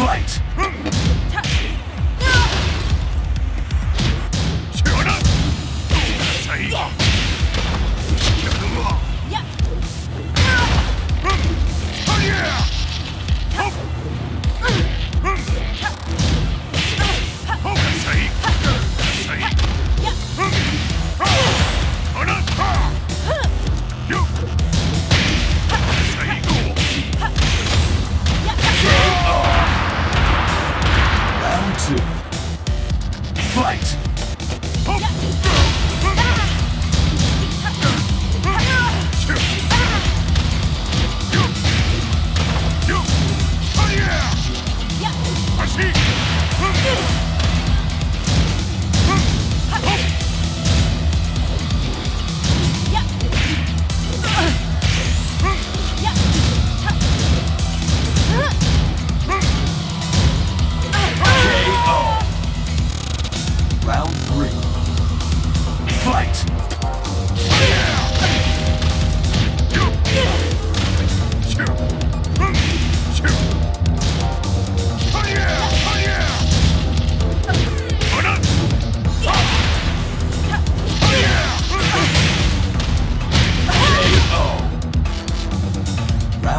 Fight! Fight! KO.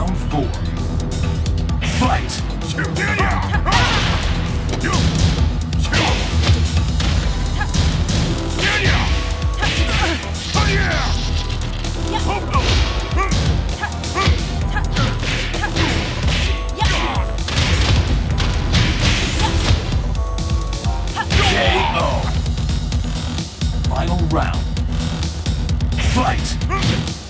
Round four. Fight! Final round. Fight!